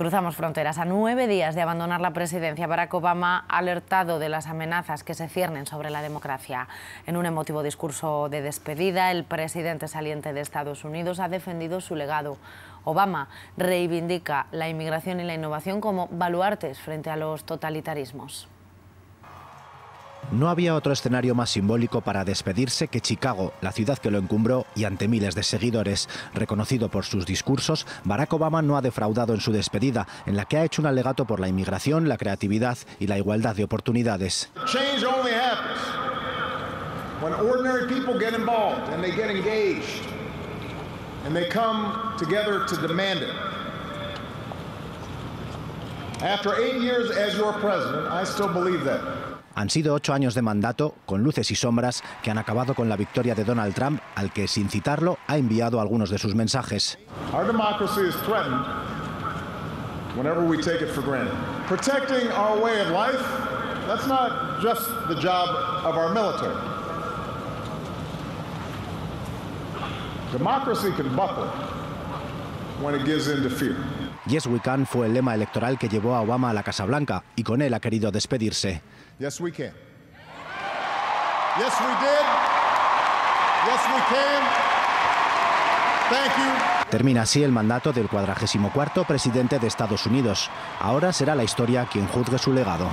Cruzamos fronteras. A nueve días de abandonar la presidencia, Barack Obama ha alertado de las amenazas que se ciernen sobre la democracia. En un emotivo discurso de despedida, el presidente saliente de Estados Unidos ha defendido su legado. Obama reivindica la inmigración y la innovación como baluartes frente a los totalitarismos. No había otro escenario más simbólico para despedirse que Chicago, la ciudad que lo encumbró y ante miles de seguidores. Reconocido por sus discursos, Barack Obama no ha defraudado en su despedida, en la que ha hecho un alegato por la inmigración, la creatividad y la igualdad de oportunidades. After eight years as your president, I still believe that. Han sido ocho años de mandato, con luces y sombras, que han acabado con la victoria de Donald Trump, al que, sin citarlo, ha enviado algunos de sus mensajes. Our democracy is threatened whenever we take it for granted. Protecting our way of life, that's not just the job of our military. Democracy can buckle when it gives in to fear. Yes We Can fue el lema electoral que llevó a Obama a la Casa Blanca y con él ha querido despedirse. Yes, we can. Yes, we did. Yes, we can. Thank you. Termina así el mandato del 44 presidente de Estados Unidos. Ahora será la historia quien juzgue su legado.